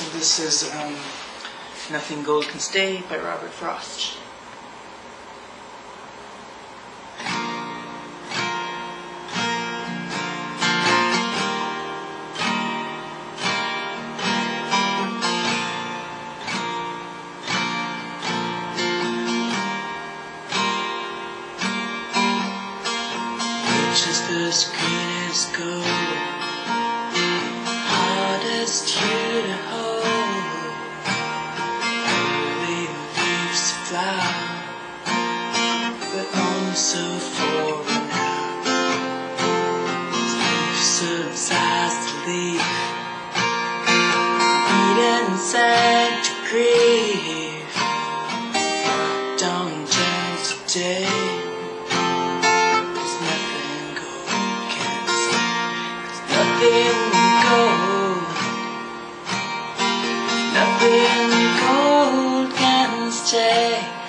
So this is um, Nothing Gold Can Stay by Robert Frost. Just as green as gold, hardest you so for an hour. Life subsides to leave, eat inside to grief. Don't turn today. Cause nothing gold can. Cause nothing gold, nothing gold can stay.